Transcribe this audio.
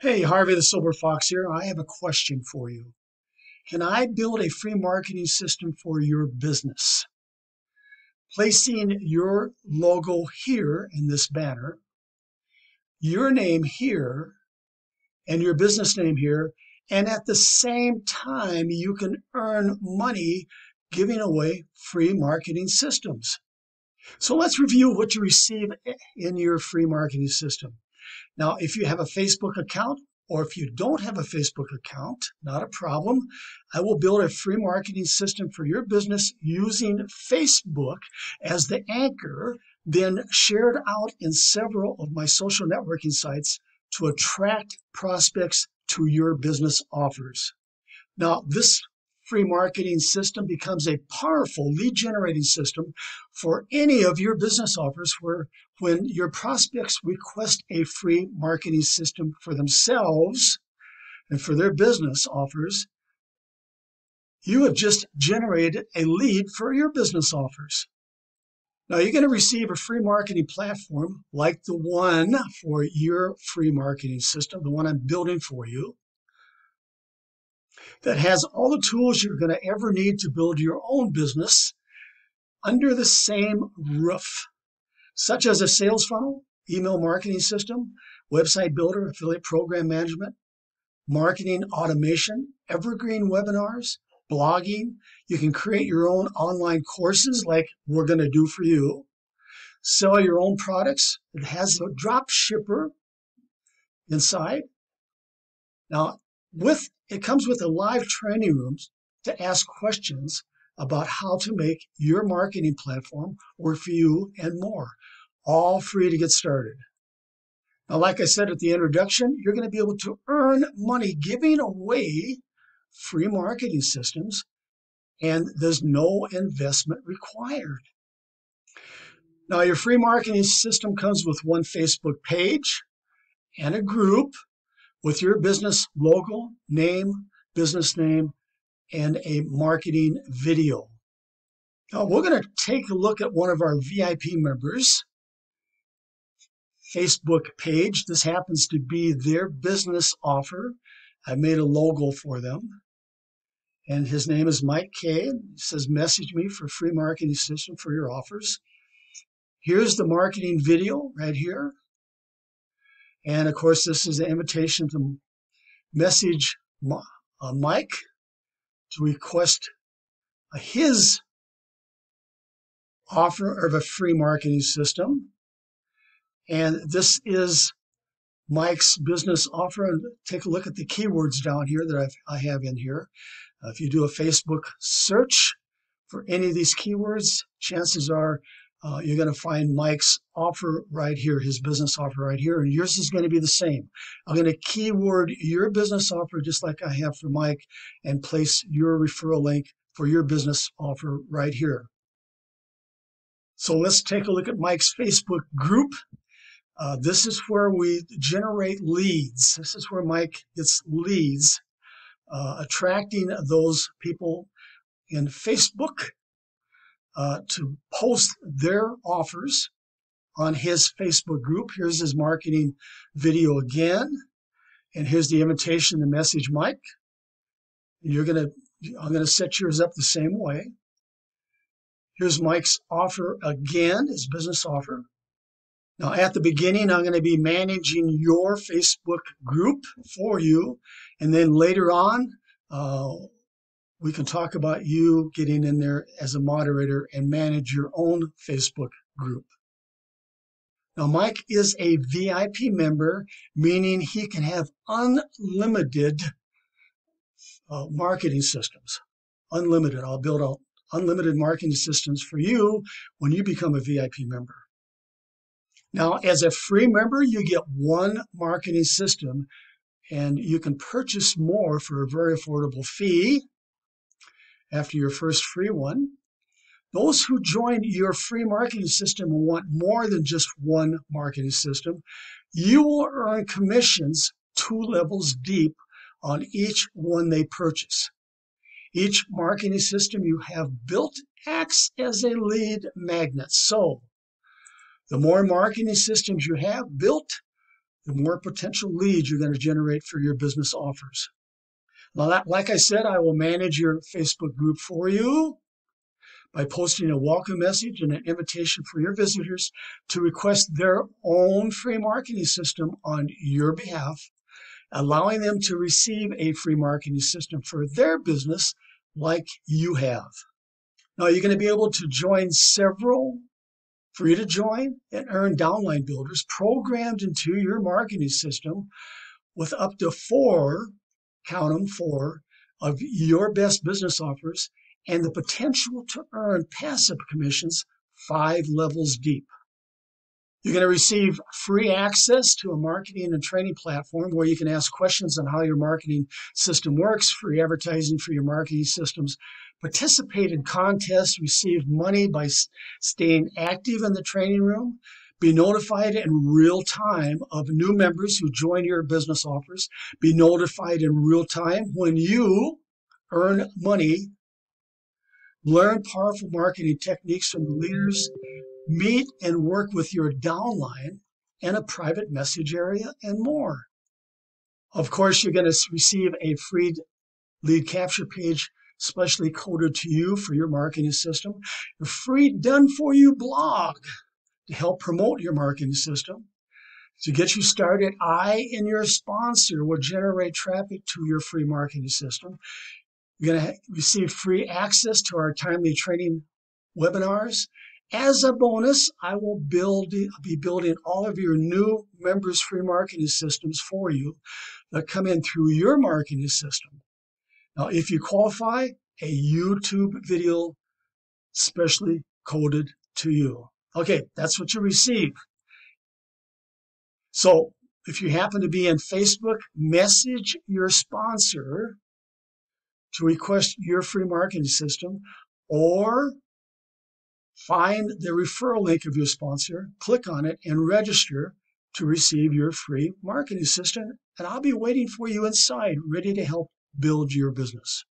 Hey, Harvey the Silver Fox here. I have a question for you. Can I build a free marketing system for your business? Placing your logo here in this banner, your name here, and your business name here, and at the same time, you can earn money giving away free marketing systems. So let's review what you receive in your free marketing system. Now, if you have a Facebook account, or if you don't have a Facebook account, not a problem. I will build a free marketing system for your business using Facebook as the anchor, then shared out in several of my social networking sites to attract prospects to your business offers. Now, this free marketing system becomes a powerful lead generating system for any of your business offers where when your prospects request a free marketing system for themselves and for their business offers, you have just generated a lead for your business offers. Now you're going to receive a free marketing platform like the one for your free marketing system, the one I'm building for you that has all the tools you're going to ever need to build your own business under the same roof, such as a sales funnel, email marketing system, website builder, affiliate program management, marketing automation, evergreen webinars, blogging. You can create your own online courses like we're going to do for you. Sell your own products. It has a drop shipper inside. Now, with it comes with a live training rooms to ask questions about how to make your marketing platform work for you and more, all free to get started. Now, like I said at the introduction, you're going to be able to earn money giving away free marketing systems, and there's no investment required. Now, your free marketing system comes with one Facebook page and a group with your business logo, name, business name, and a marketing video. Now we're going to take a look at one of our VIP members Facebook page. This happens to be their business offer. I made a logo for them. And his name is Mike K. He says, message me for free marketing system for your offers. Here's the marketing video right here. And of course, this is an invitation to message uh, Mike to request his offer of a free marketing system. And this is Mike's business offer. And take a look at the keywords down here that I've, I have in here. Uh, if you do a Facebook search for any of these keywords, chances are uh, you're going to find Mike's offer right here, his business offer right here, and yours is going to be the same. I'm going to keyword your business offer just like I have for Mike and place your referral link for your business offer right here. So let's take a look at Mike's Facebook group. Uh, this is where we generate leads. This is where Mike gets leads, uh, attracting those people in Facebook uh, to post their offers on his Facebook group. Here's his marketing video again. And here's the invitation to message Mike. You're going to, I'm going to set yours up the same way. Here's Mike's offer again, his business offer. Now, at the beginning, I'm going to be managing your Facebook group for you. And then later on, uh, we can talk about you getting in there as a moderator and manage your own Facebook group. Now, Mike is a VIP member, meaning he can have unlimited uh, marketing systems. Unlimited. I'll build out unlimited marketing systems for you when you become a VIP member. Now, as a free member, you get one marketing system and you can purchase more for a very affordable fee after your first free one. Those who join your free marketing system will want more than just one marketing system. You will earn commissions two levels deep on each one they purchase. Each marketing system you have built acts as a lead magnet. So, the more marketing systems you have built, the more potential leads you're going to generate for your business offers. Like I said, I will manage your Facebook group for you by posting a welcome message and an invitation for your visitors to request their own free marketing system on your behalf, allowing them to receive a free marketing system for their business like you have. Now, you're going to be able to join several free to join and earn downline builders programmed into your marketing system with up to four, count them, four, of your best business offers and the potential to earn passive commissions five levels deep. You're going to receive free access to a marketing and training platform where you can ask questions on how your marketing system works, free advertising for your marketing systems, participate in contests, receive money by staying active in the training room, be notified in real time of new members who join your business offers, be notified in real time when you earn money, learn powerful marketing techniques from the leaders. Meet and work with your downline and a private message area and more. Of course, you're going to receive a free lead capture page specially coded to you for your marketing system, a free done for you blog to help promote your marketing system. To get you started, I and your sponsor will generate traffic to your free marketing system. You're going to receive free access to our timely training webinars as a bonus, I will build be building all of your new members free marketing systems for you that come in through your marketing system. Now, if you qualify, a YouTube video specially coded to you. Okay, that's what you receive. So if you happen to be in Facebook, message your sponsor to request your free marketing system or Find the referral link of your sponsor, click on it, and register to receive your free marketing system. And I'll be waiting for you inside, ready to help build your business.